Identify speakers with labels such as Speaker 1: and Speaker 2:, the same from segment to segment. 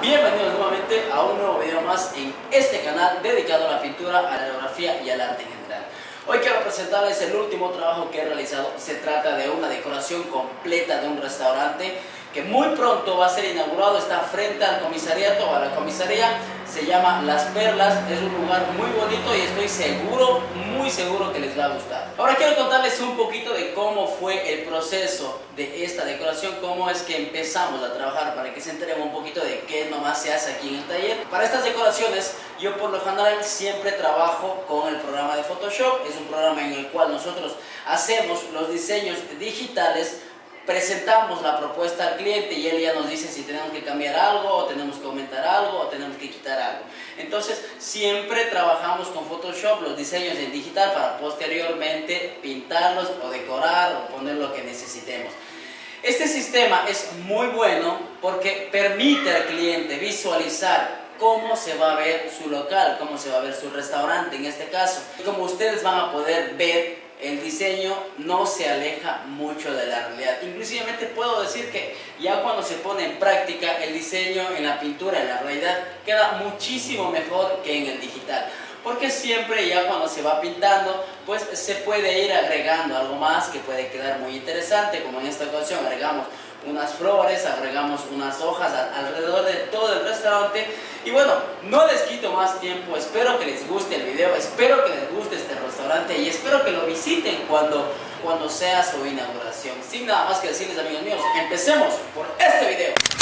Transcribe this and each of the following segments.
Speaker 1: Bienvenidos nuevamente a un nuevo video más en este canal dedicado a la pintura, a la aerografía y al arte en general. Hoy quiero presentarles el último trabajo que he realizado. Se trata de una decoración completa de un restaurante que muy pronto va a ser inaugurado, está frente al comisariato, a la comisaría, se llama Las Perlas, es un lugar muy bonito y estoy seguro, muy seguro que les va a gustar. Ahora quiero contarles un poquito de cómo fue el proceso de esta decoración, cómo es que empezamos a trabajar para que se enteren un poquito de qué nomás se hace aquí en el taller. Para estas decoraciones yo por lo general siempre trabajo con el programa de Photoshop, es un programa en el cual nosotros hacemos los diseños digitales presentamos la propuesta al cliente y él ya nos dice si tenemos que cambiar algo o tenemos que aumentar algo o tenemos que quitar algo. Entonces siempre trabajamos con Photoshop los diseños en digital para posteriormente pintarlos o decorar o poner lo que necesitemos. Este sistema es muy bueno porque permite al cliente visualizar cómo se va a ver su local, cómo se va a ver su restaurante en este caso. Y como ustedes van a poder ver el diseño no se aleja mucho de la realidad. Inclusive puedo decir que ya cuando se pone en práctica el diseño en la pintura, en la realidad, queda muchísimo mejor que en el digital. Porque siempre ya cuando se va pintando, pues se puede ir agregando algo más que puede quedar muy interesante, como en esta ocasión agregamos unas flores, agregamos unas hojas alrededor de todo el restaurante. Y bueno, no les quito más tiempo, espero que les guste el video, espero que les guste este restaurante y espero que lo visiten cuando, cuando sea su inauguración. Sin nada más que decirles amigos míos, empecemos por este video.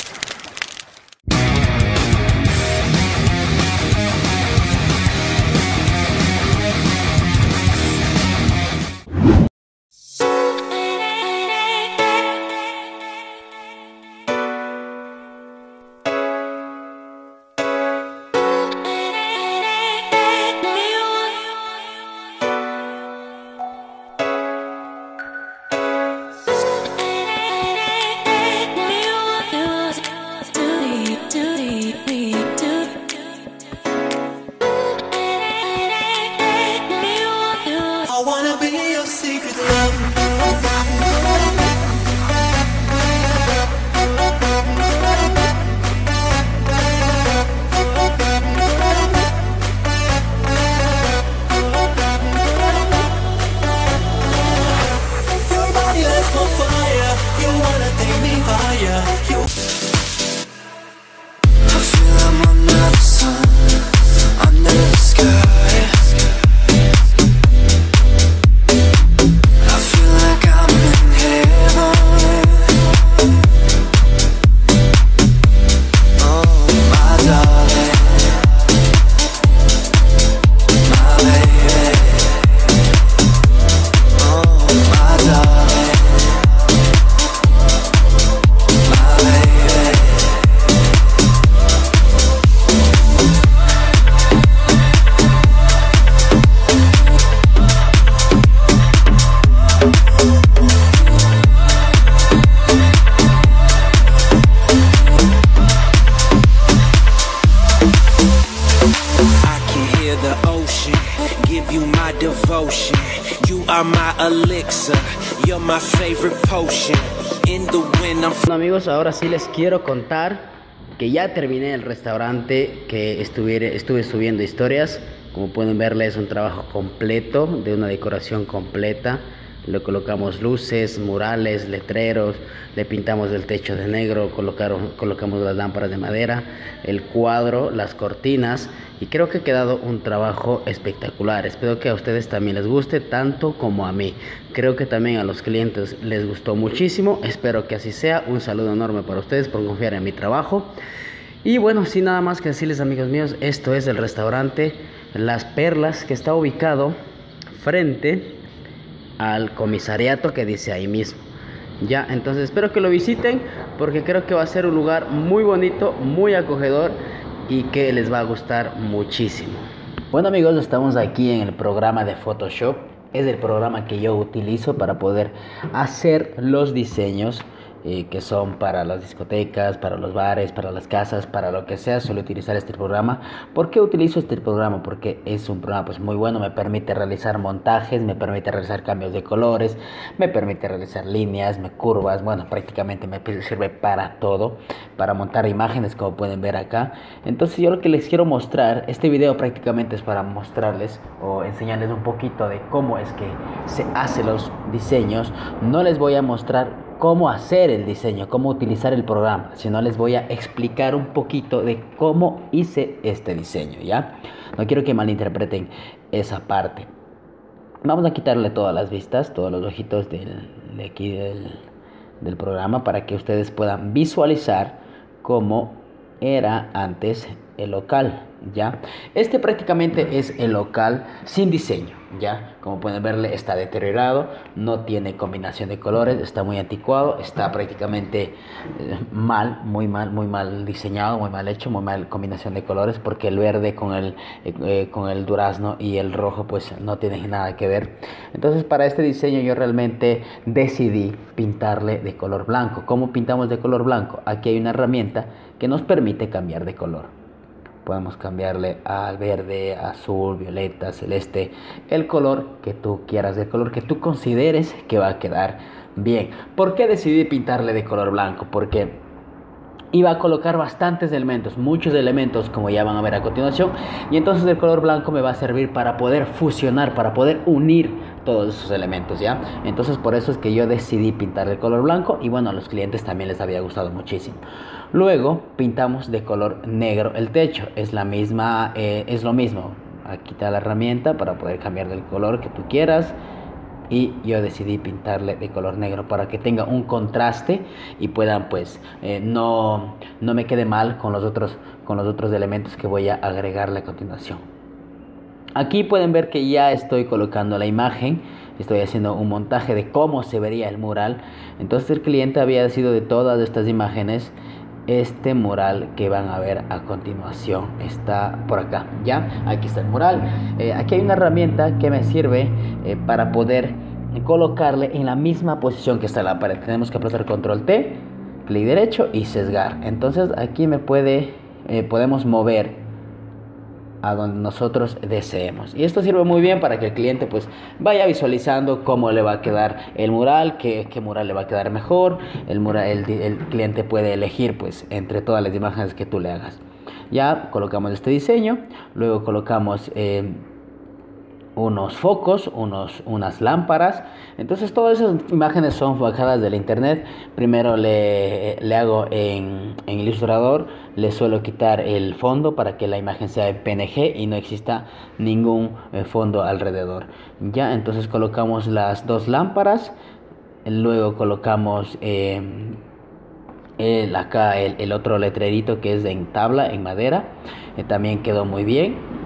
Speaker 1: Bueno amigos, ahora sí les quiero contar que ya terminé el restaurante, que estuve, estuve subiendo historias. Como pueden verle es un trabajo completo, de una decoración completa le colocamos luces, murales, letreros, le pintamos el techo de negro, colocaron, colocamos las lámparas de madera, el cuadro, las cortinas y creo que ha quedado un trabajo espectacular. Espero que a ustedes también les guste tanto como a mí. Creo que también a los clientes les gustó muchísimo. Espero que así sea. Un saludo enorme para ustedes por confiar en mi trabajo. Y bueno, sin nada más que decirles amigos míos, esto es el restaurante Las Perlas que está ubicado frente al comisariato que dice ahí mismo. Ya, entonces espero que lo visiten porque creo que va a ser un lugar muy bonito, muy acogedor y que les va a gustar muchísimo. Bueno amigos, estamos aquí en el programa de Photoshop. Es el programa que yo utilizo para poder hacer los diseños que son para las discotecas, para los bares, para las casas, para lo que sea, suelo utilizar este programa. ¿Por qué utilizo este programa? Porque es un programa pues muy bueno, me permite realizar montajes, me permite realizar cambios de colores, me permite realizar líneas, me curvas, bueno, prácticamente me sirve para todo, para montar imágenes como pueden ver acá. Entonces yo lo que les quiero mostrar, este video prácticamente es para mostrarles o enseñarles un poquito de cómo es que se hacen los diseños. No les voy a mostrar cómo hacer el diseño, cómo utilizar el programa, sino les voy a explicar un poquito de cómo hice este diseño, ¿ya? No quiero que malinterpreten esa parte. Vamos a quitarle todas las vistas, todos los ojitos del, de aquí del programa para que ustedes puedan visualizar cómo era antes el local, ¿ya? Este prácticamente es el local sin diseño, ¿ya? Como pueden verle está deteriorado, no tiene combinación de colores, está muy anticuado, está prácticamente eh, mal, muy mal, muy mal diseñado, muy mal hecho, muy mal combinación de colores porque el verde con el, eh, con el durazno y el rojo pues no tiene nada que ver. Entonces para este diseño yo realmente decidí pintarle de color blanco. ¿Cómo pintamos de color blanco? Aquí hay una herramienta que nos permite cambiar de color podemos cambiarle al verde, azul, violeta, celeste, el color que tú quieras, el color que tú consideres que va a quedar bien. ¿Por qué decidí pintarle de color blanco? Porque iba a colocar bastantes elementos, muchos elementos como ya van a ver a continuación y entonces el color blanco me va a servir para poder fusionar, para poder unir todos esos elementos, ¿ya? Entonces por eso es que yo decidí pintar el color blanco y bueno, a los clientes también les había gustado muchísimo. Luego pintamos de color negro el techo. Es la misma, eh, es lo mismo. Aquí está la herramienta para poder cambiar del color que tú quieras. Y yo decidí pintarle de color negro para que tenga un contraste y puedan pues eh, no, no me quede mal con los, otros, con los otros elementos que voy a agregarle a continuación. Aquí pueden ver que ya estoy colocando la imagen, estoy haciendo un montaje de cómo se vería el mural. Entonces el cliente había decidido de todas estas imágenes este mural que van a ver a continuación. Está por acá ya aquí está el mural. Eh, aquí hay una herramienta que me sirve eh, para poder colocarle en la misma posición que está la pared. Tenemos que apretar control T clic derecho y sesgar. Entonces aquí me puede eh, podemos mover a donde nosotros deseemos. Y esto sirve muy bien para que el cliente pues vaya visualizando cómo le va a quedar el mural, qué, qué mural le va a quedar mejor. El, mural, el, cliente puede elegir pues entre todas las imágenes que tú le hagas. Ya colocamos este diseño, luego colocamos... Eh, unos focos, unos, unas lámparas. Entonces todas esas imágenes son bajadas del internet. Primero le, le hago en, en, Illustrator, le suelo quitar el fondo para que la imagen sea en PNG y no exista ningún eh, fondo alrededor. Ya, entonces colocamos las dos lámparas, luego colocamos... Eh, el, acá el, el, otro letrerito que es en tabla, en madera, eh, también quedó muy bien.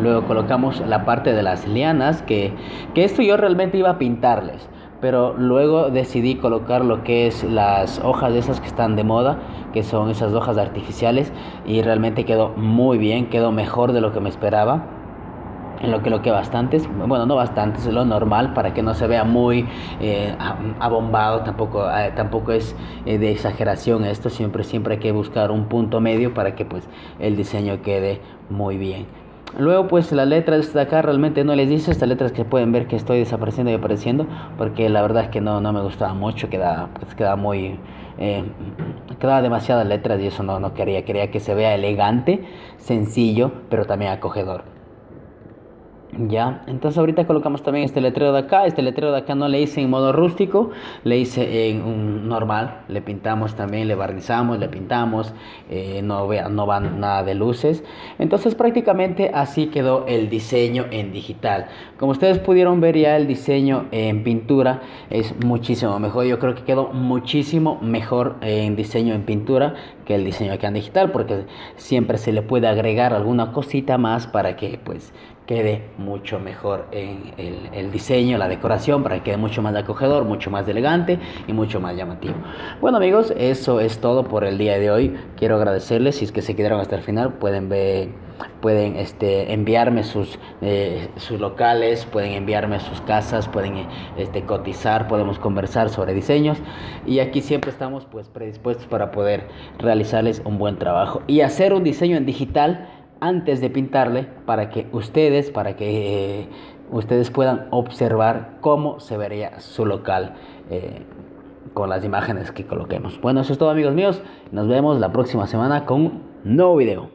Speaker 1: Luego colocamos la parte de las lianas, que, que esto yo realmente iba a pintarles. Pero luego decidí colocar lo que es las hojas de esas que están de moda, que son esas hojas artificiales. Y realmente quedó muy bien, quedó mejor de lo que me esperaba en lo que lo que bastantes, bueno, no bastantes, es lo normal para que no se vea muy eh, abombado, tampoco, tampoco es eh, de exageración esto, siempre, siempre hay que buscar un punto medio para que pues el diseño quede muy bien. Luego pues las letras de acá realmente no les dice, estas letras que pueden ver que estoy desapareciendo y apareciendo, porque la verdad es que no, no me gustaba mucho, queda, pues, queda muy... Eh, quedaba demasiadas letras y eso no, no quería, quería que se vea elegante, sencillo, pero también acogedor. Ya, entonces ahorita colocamos también este letrero de acá. Este letrero de acá no le hice en modo rústico, le hice en un normal. Le pintamos también, le barnizamos, le pintamos, eh, no, no van nada de luces. Entonces prácticamente así quedó el diseño en digital. Como ustedes pudieron ver ya el diseño en pintura es muchísimo mejor. Yo creo que quedó muchísimo mejor en diseño en pintura que el diseño acá en digital porque siempre se le puede agregar alguna cosita más para que pues quede mucho mejor en el, diseño, la decoración, para que quede mucho más acogedor, mucho más elegante y mucho más llamativo. Bueno amigos, eso es todo por el día de hoy. Quiero agradecerles, si es que se quedaron hasta el final, pueden ver pueden este, enviarme sus, eh, sus locales, pueden enviarme sus casas, pueden este, cotizar, podemos conversar sobre diseños y aquí siempre estamos pues predispuestos para poder realizarles un buen trabajo y hacer un diseño en digital antes de pintarle para que ustedes, para que eh, ustedes puedan observar cómo se vería su local eh, con las imágenes que coloquemos. Bueno, eso es todo amigos míos. Nos vemos la próxima semana con un nuevo video.